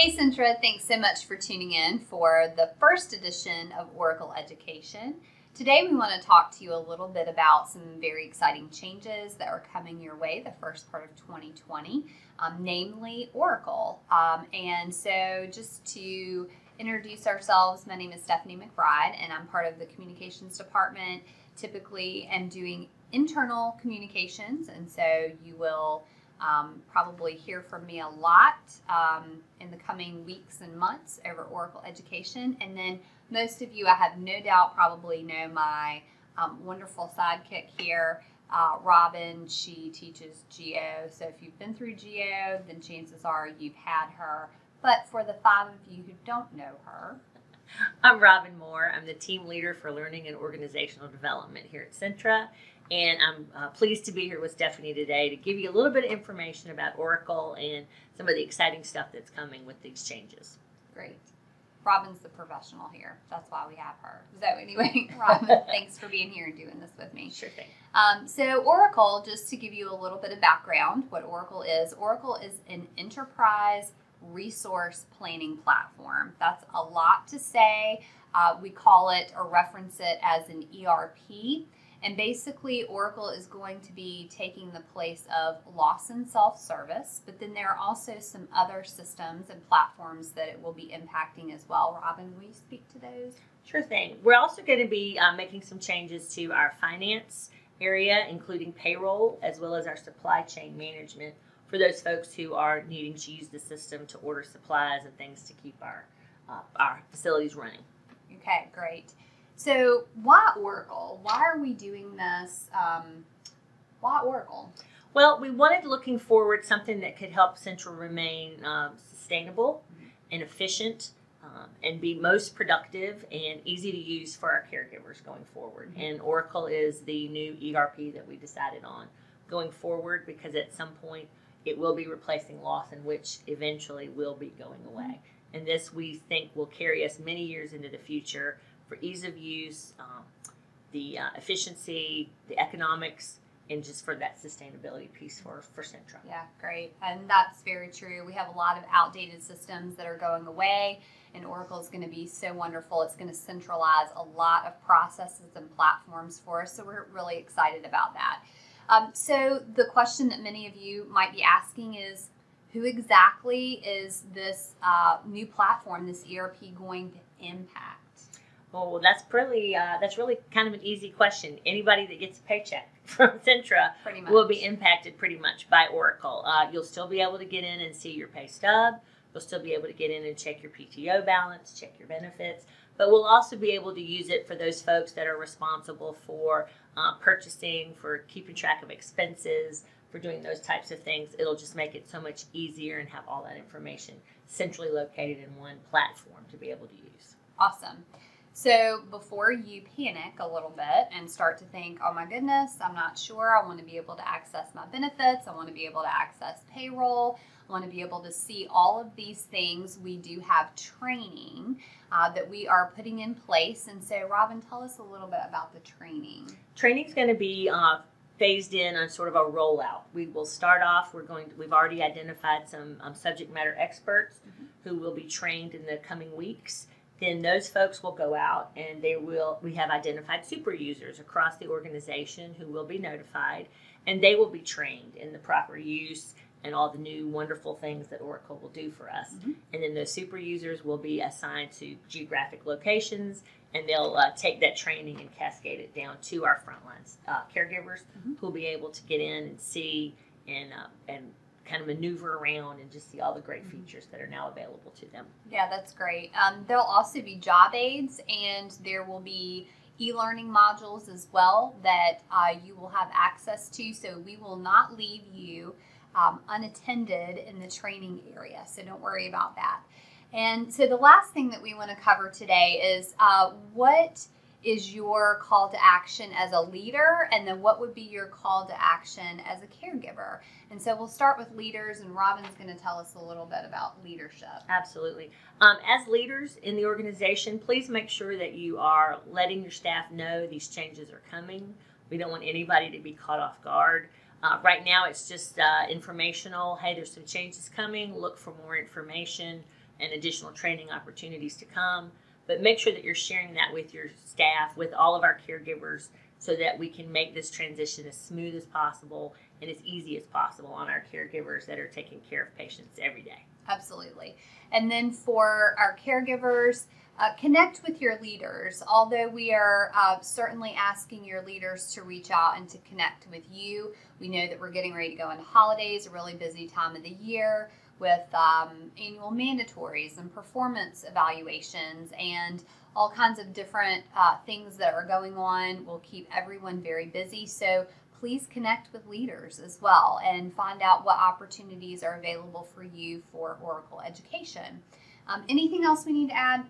Hey Centra, thanks so much for tuning in for the first edition of Oracle Education. Today we want to talk to you a little bit about some very exciting changes that are coming your way the first part of 2020, um, namely Oracle. Um, and so just to introduce ourselves, my name is Stephanie McBride and I'm part of the communications department. Typically am doing internal communications and so you will um, probably hear from me a lot um, in the coming weeks and months over Oracle Education. And then most of you, I have no doubt, probably know my um, wonderful sidekick here, uh, Robin. She teaches GEO. So if you've been through GEO, then chances are you've had her. But for the five of you who don't know her, I'm Robin Moore. I'm the team leader for learning and organizational development here at Centra. And I'm uh, pleased to be here with Stephanie today to give you a little bit of information about Oracle and some of the exciting stuff that's coming with these changes. Great. Robin's the professional here. That's why we have her. So, anyway, Robin, thanks for being here and doing this with me. Sure thing. Um, so, Oracle, just to give you a little bit of background, what Oracle is Oracle is an enterprise resource planning platform. That's a lot to say. Uh, we call it or reference it as an ERP. And basically, Oracle is going to be taking the place of Lawson Self Service, but then there are also some other systems and platforms that it will be impacting as well. Robin, will you speak to those? Sure thing. We're also going to be uh, making some changes to our finance area, including payroll, as well as our supply chain management for those folks who are needing to use the system to order supplies and things to keep our, uh, our facilities running. Okay, great. So why Oracle? Why are we doing this? Um, why Oracle? Well, we wanted looking forward something that could help Centra remain um, sustainable mm-hmm. and efficient um, and be most productive and easy to use for our caregivers going forward. Mm-hmm. And Oracle is the new ERP that we decided on going forward because at some point it will be replacing Lawson, which eventually will be going away. Mm-hmm. And this we think will carry us many years into the future for ease of use, um, the uh, efficiency, the economics, and just for that sustainability piece for, for Centra. Yeah, great. And that's very true. We have a lot of outdated systems that are going away, and Oracle is going to be so wonderful. It's going to centralize a lot of processes and platforms for us. So we're really excited about that. Um, so the question that many of you might be asking is, who exactly is this uh, new platform, this ERP, going to impact? Well, that's really uh, that's really kind of an easy question. Anybody that gets a paycheck from Centra will be impacted pretty much by Oracle. Uh, you'll still be able to get in and see your pay stub. You'll still be able to get in and check your PTO balance, check your benefits. But we'll also be able to use it for those folks that are responsible for uh, purchasing, for keeping track of expenses, for doing those types of things. It'll just make it so much easier and have all that information centrally located in one platform to be able to use. Awesome. So before you panic a little bit and start to think, oh my goodness, I'm not sure. I want to be able to access my benefits. I want to be able to access payroll. I want to be able to see all of these things. We do have training uh, that we are putting in place. And so, Robin, tell us a little bit about the training. Training is going to be uh, phased in on sort of a rollout. We will start off. We're going. To, we've already identified some um, subject matter experts mm-hmm. who will be trained in the coming weeks then those folks will go out and they will we have identified super users across the organization who will be notified and they will be trained in the proper use and all the new wonderful things that Oracle will do for us. Mm-hmm. And then those super users will be assigned to geographic locations and they'll uh, take that training and cascade it down to our frontline uh, caregivers mm-hmm. who will be able to get in and see and, uh, and kind of maneuver around and just see all the great features that are now available to them. Yeah, that's great. Um, there'll also be job aids and there will be e-learning modules as well that uh, you will have access to. So we will not leave you um, unattended in the training area. So don't worry about that. And so the last thing that we want to cover today is uh, what – is your call to action as a leader and then what would be your call to action as a caregiver? And so we'll start with leaders and robin's going to tell us a little bit about leadership. Absolutely. Um, as leaders in the organization please make sure that you are letting your staff know these changes are coming. We don't want anybody to be caught off guard. Uh, right now it's just uh, informational. Hey there's some changes coming. Look for more information and additional training opportunities to come. But make sure that you're sharing that with your staff, with all of our caregivers, so that we can make this transition as smooth as possible and as easy as possible on our caregivers that are taking care of patients every day. Absolutely. And then for our caregivers, uh, connect with your leaders. Although we are uh, certainly asking your leaders to reach out and to connect with you, we know that we're getting ready to go into holidays, a really busy time of the year with um, annual mandatories and performance evaluations and all kinds of different uh, things that are going on. will keep everyone very busy. So please connect with leaders as well and find out what opportunities are available for you for Oracle education. Um, anything else we need to add?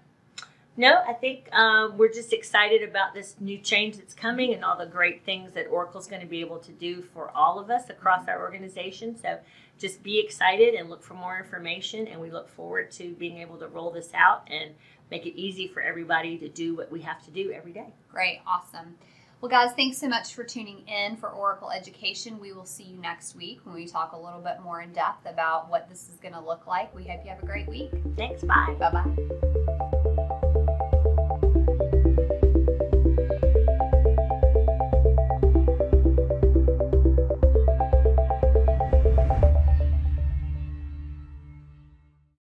No, I think um, we're just excited about this new change that's coming and all the great things that Oracle's going to be able to do for all of us across our organization. So just be excited and look for more information. And we look forward to being able to roll this out and make it easy for everybody to do what we have to do every day. Great, awesome. Well, guys, thanks so much for tuning in for Oracle Education. We will see you next week when we talk a little bit more in depth about what this is going to look like. We hope you have a great week. Thanks. Bye. Bye bye.